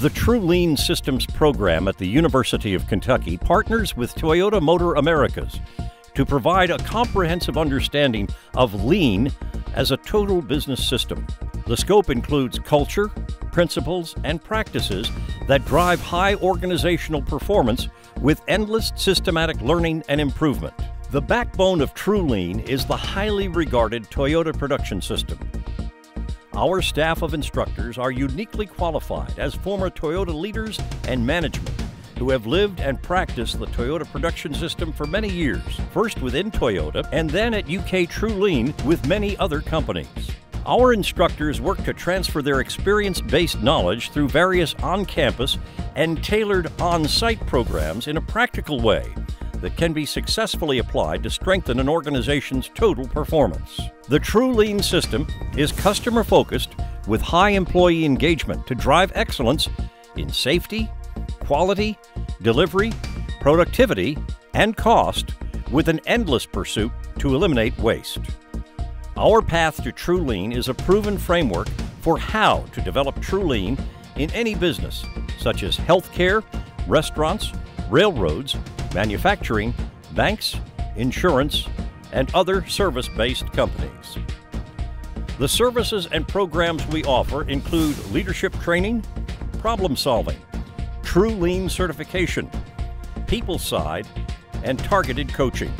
The True Lean Systems program at the University of Kentucky partners with Toyota Motor Americas to provide a comprehensive understanding of lean as a total business system. The scope includes culture, principles, and practices that drive high organizational performance with endless systematic learning and improvement. The backbone of True Lean is the highly regarded Toyota production system. Our staff of instructors are uniquely qualified as former Toyota leaders and management who have lived and practiced the Toyota production system for many years, first within Toyota and then at UK True Lean with many other companies. Our instructors work to transfer their experience based knowledge through various on campus and tailored on site programs in a practical way that can be successfully applied to strengthen an organization's total performance. The True Lean system is customer focused with high employee engagement to drive excellence in safety, quality, delivery, productivity, and cost with an endless pursuit to eliminate waste. Our path to True Lean is a proven framework for how to develop True Lean in any business, such as healthcare, restaurants, railroads, manufacturing, banks, insurance, and other service based companies. The services and programs we offer include leadership training, problem solving, True Lean certification, people side, and targeted coaching.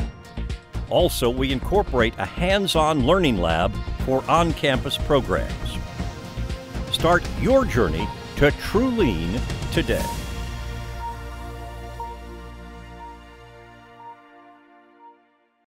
Also, we incorporate a hands on learning lab for on campus programs. Start your journey to True Lean today.